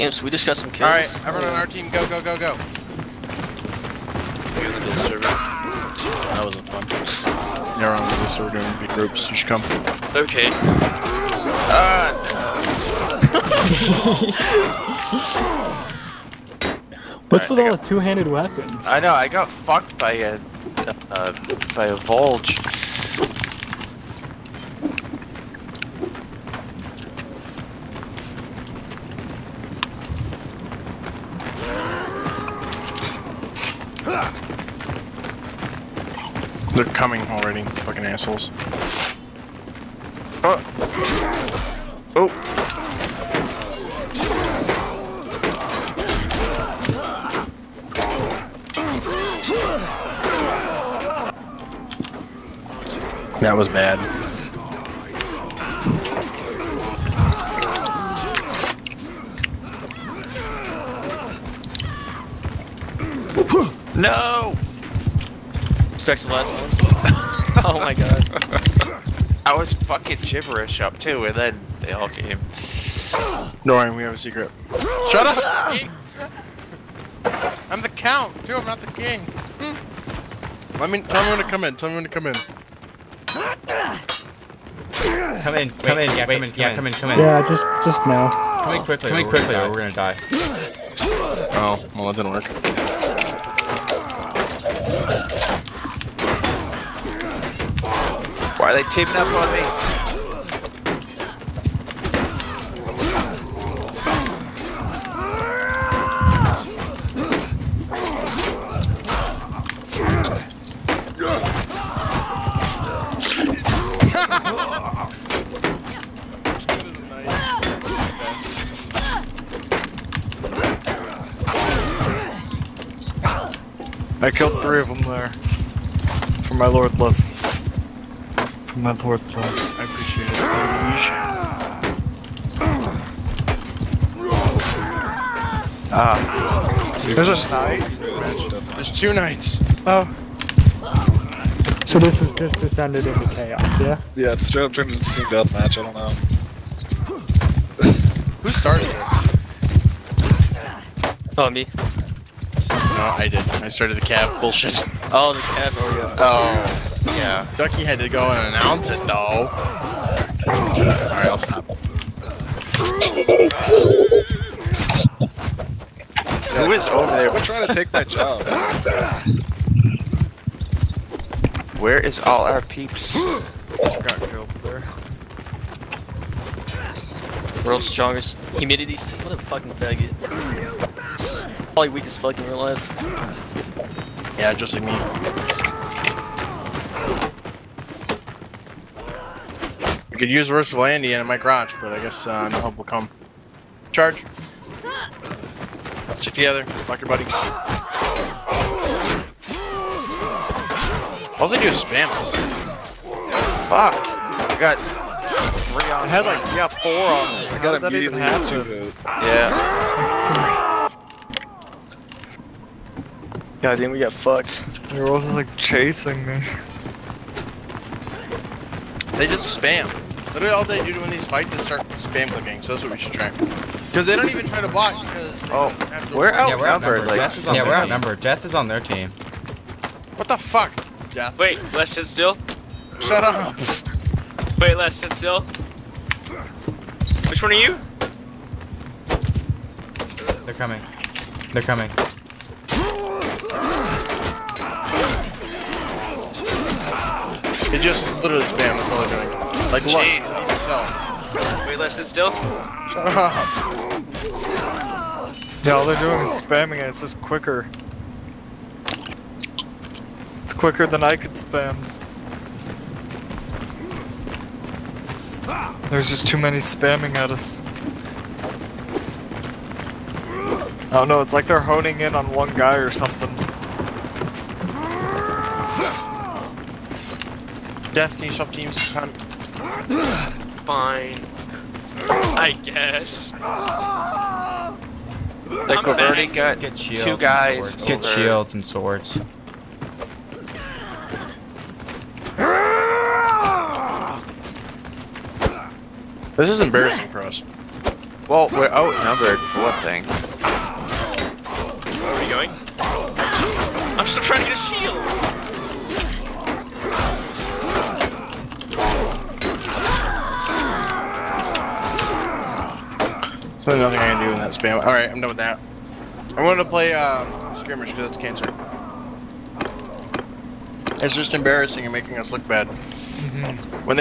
Imps, we just got some kills. Alright, everyone on our team, go, go, go, go. That wasn't fun. You're on the so we're doing big groups. You should come. Okay. Ah. What's Alright, with I all the two-handed weapons? I know, I got fucked by a uh, by a voulge. They're coming already, fucking assholes. Oh. Oh. That was bad. No! Starts the last one. oh my god. I was fucking gibberish up too, and then they all came. Dorian, we have a secret. Shut up! I'm the count, too, I'm not the king. Let me tell me when to come in. Tell me when to come in. Come in, come in, yeah, come in, yeah, come in, come in. Yeah, just just now. Come in quickly, come in quickly, or we're gonna die. Oh, well, that didn't work. Why are they teaming up on me? I killed three of them there. For my lordless. For my plus. I appreciate it. Ah. There's a knight. There's two nights. Oh. So this is just descended into chaos, yeah? Yeah, it's straight up turned into team deathmatch. I don't know. Who started this? Oh, me. No, I did. I started the cab bullshit. Oh, the cab. Oh, yeah. Oh, yeah. Duckie had to go and announce it, though. Alright, I'll stop. Who is over there? We're trying to take my job. Where is all our peeps? Got killed there. World's strongest humidity. What a fucking faggot. Probably weakest fuck in real life. Yeah, just like me. Could use Versatile Andy in my garage, but I guess uh, no help will come. Charge. Stick together. Lock your buddy. All they do is spam us. Fuck. I got three on. I had like, yeah, four on me. I How got did that even immediately happen? two hit. Yeah. God damn, we got fucked. They were also like chasing me. They just spam. Literally all they do in these fights is start spam clicking, so that's what we should try. Because they don't even try to block, because Oh, have we're Yeah, we're outnumbered. outnumbered. Like, Death is on Yeah, their we're team. outnumbered. Death is on their team. What the fuck? Death. Wait, let's sit still. Shut up. Wait, let's sit still. Which one are you? They're coming. They're coming. They just literally spam, that's all they're doing. Like, look, you Jeez. can tell. Wait, let's sit still. Shut up. Yeah, all they're doing is spamming it. It's just quicker. It's quicker than I could spam. There's just too many spamming at us. I don't know, it's like they're honing in on one guy or something. Death, can you swap teams? Cunt. Fine. I guess. like I'm Coverti back. got Get two guys. swords. Get over- shields and swords. This is embarrassing for us. Well, we're outnumbered for one thing. Where are you going? I'm still trying to get a shield. So nothing I can do in that spam. Alright, I'm done with that. I wanted to play um, skirmish because that's cancer. It's just embarrassing and making us look bad. When they